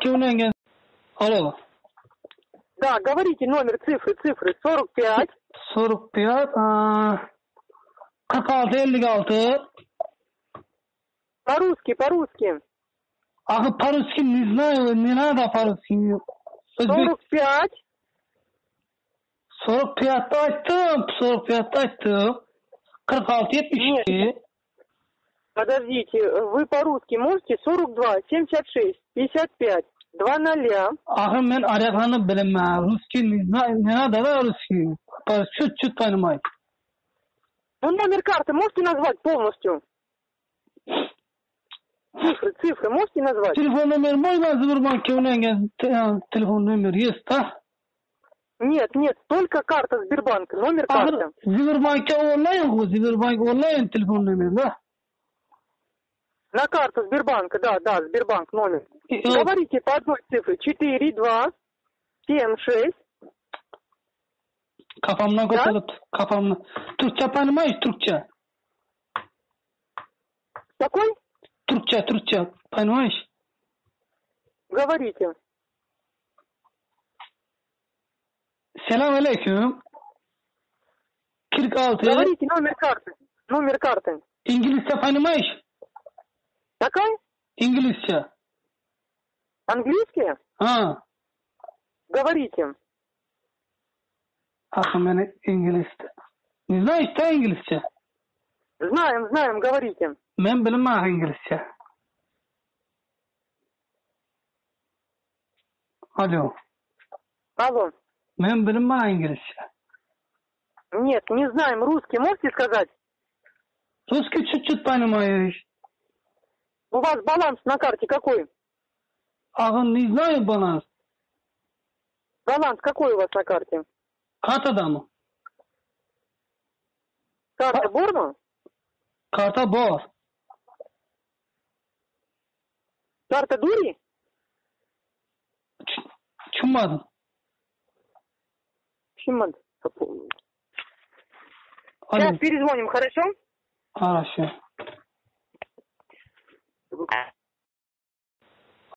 Сбербанке уленген. Алло. Да, говорите номер, цифры, цифры. 45, 45, а, 46, 56. по-русски, по-русски. Ага, по-русски не знаю, не надо по-русски. Özbek 45, 45 açtım, 45 açtım. 46, 72. Подождите, вы по-русски можете 42, 76, 55, 2 ноля. Aha men Arap'ını bilemem. Ruski ne ne надо da Ruski. По чуть-чуть понимать. Ну, номер карты можете назвать полностью? Цифры, цифры можете назвать? Telefon номер мой на Сбербанке уленген. Telefon номер есть, да? Нет, нет, только карта Сбербанка, номер карты. Ahır Сбербанке онлайн. Сбербанк онлайн telefon номер, да? На карту Сбербанка, да, да, Сбербанк номер. И- Говорите по одной цифре. 4, 2, 7, 6. Kafamdan koparıp kafamdan. Türkçe понимаешь, Türkçe? Какой? Türkçe, Türkçe. Понимаешь? Говорите. Selam aleyküm. 46. Говорите номер карты. Номер карты. İngilizce понимаешь? Какой? İngilizce. Английский? Ha. Говорите. Akım beni İngilizce. Ne знаешь да İngilizce? Знаем, знаем, говорите. Ben bilmem İngilizce. Alo. Алло. Ben bilmem İngilizce. Нет, не знаем. Русский можете сказать? Русский чуть-чуть понимаешь. У вас баланс на карте какой? Ağın ne знаю balans. Баланс какой у вас на карте? Kartada mı? Карта А- Борна? Karta var. Карта Дури? Шиман. Alo. Сейчас перезвоним, хорошо? Хорошо. at